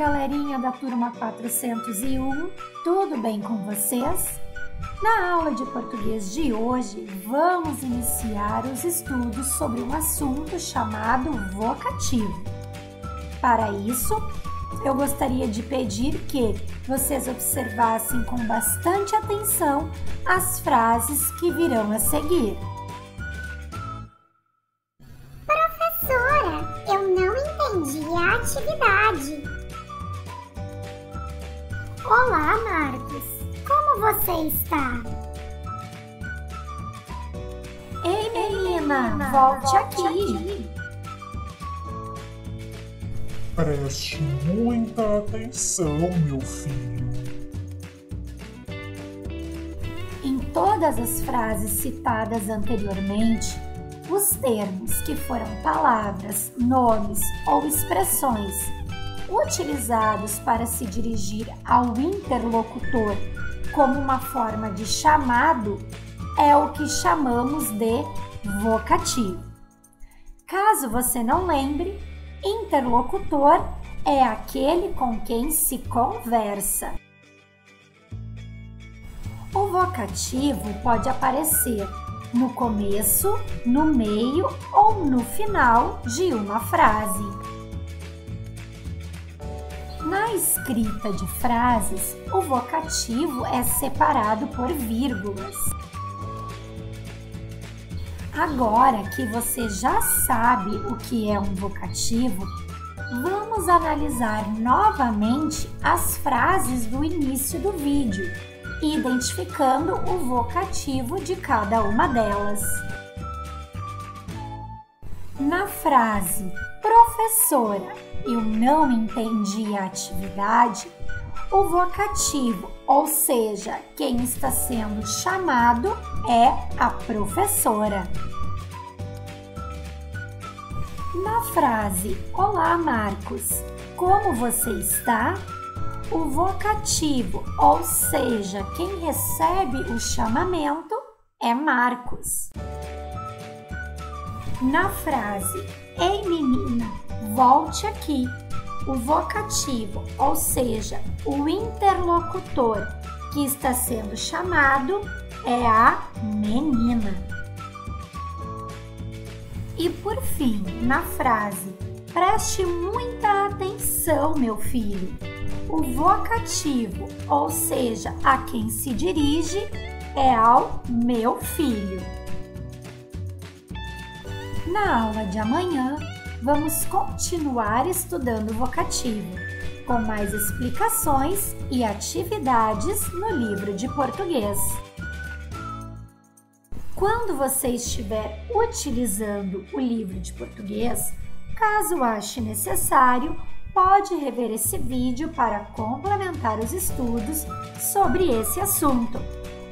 galerinha da turma 401, tudo bem com vocês? Na aula de português de hoje, vamos iniciar os estudos sobre um assunto chamado vocativo. Para isso, eu gostaria de pedir que vocês observassem com bastante atenção as frases que virão a seguir. Professora, eu não entendi a atividade. Olá, Marcos. Como você está? Ei, menina, volte aqui. Preste muita atenção, meu filho. Em todas as frases citadas anteriormente, os termos que foram palavras, nomes ou expressões utilizados para se dirigir ao interlocutor como uma forma de chamado é o que chamamos de vocativo. Caso você não lembre, interlocutor é aquele com quem se conversa. O vocativo pode aparecer no começo, no meio ou no final de uma frase. Na escrita de frases, o vocativo é separado por vírgulas. Agora que você já sabe o que é um vocativo, vamos analisar novamente as frases do início do vídeo identificando o vocativo de cada uma delas. Na frase Professora, eu não entendi a atividade, o vocativo, ou seja, quem está sendo chamado é a professora. Na frase Olá, Marcos, como você está? o vocativo, ou seja, quem recebe o chamamento é Marcos. Na frase Ei menina, volte aqui, o vocativo, ou seja, o interlocutor que está sendo chamado é a menina. E por fim, na frase Preste muita atenção, meu filho o vocativo, ou seja, a quem se dirige, é ao meu filho. Na aula de amanhã, vamos continuar estudando o vocativo, com mais explicações e atividades no livro de português. Quando você estiver utilizando o livro de português, caso ache necessário, pode rever esse vídeo para complementar os estudos sobre esse assunto.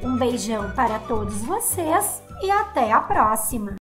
Um beijão para todos vocês e até a próxima!